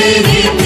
Baby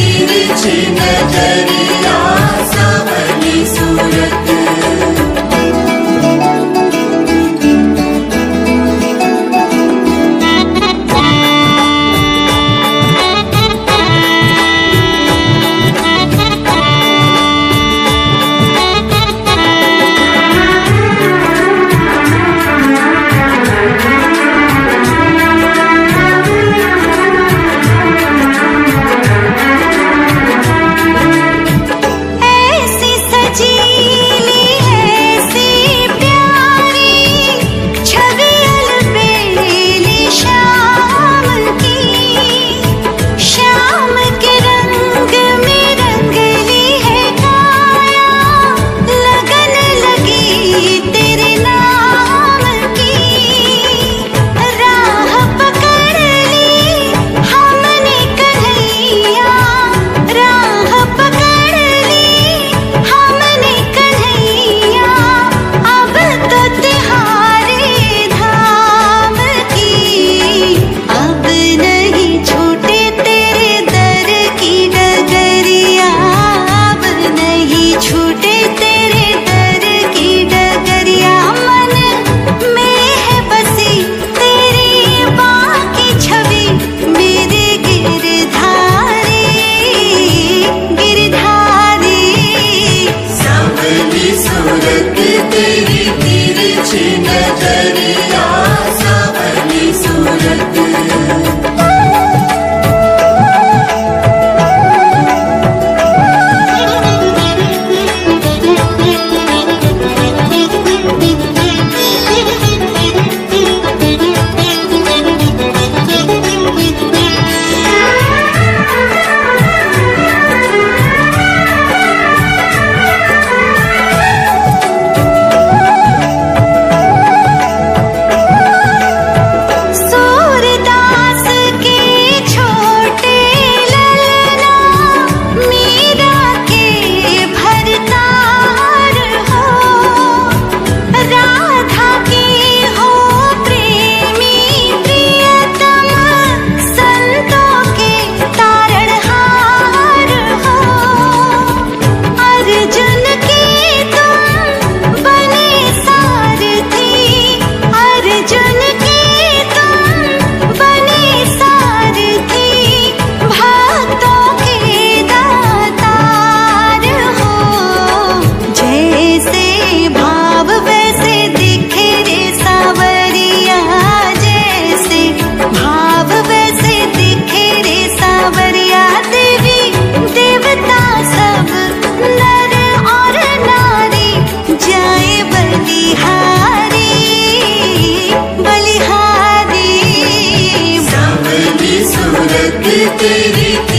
सूरत तेरी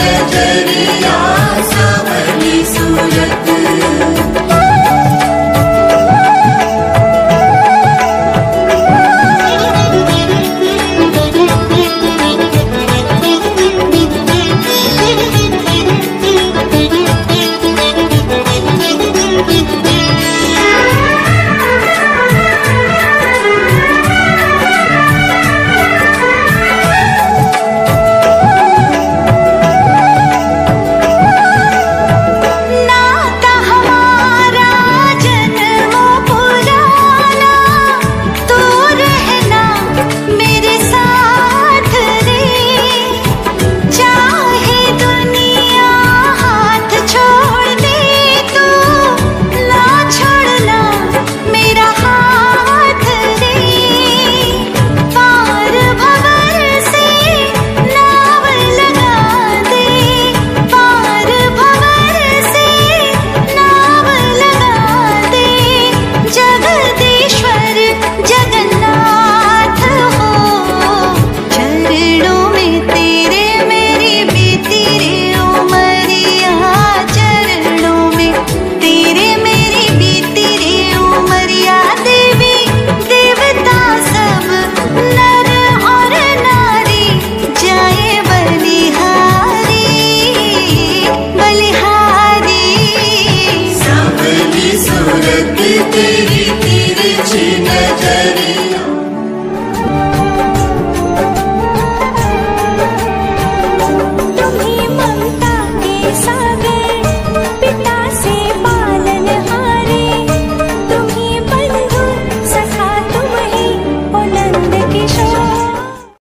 Baby.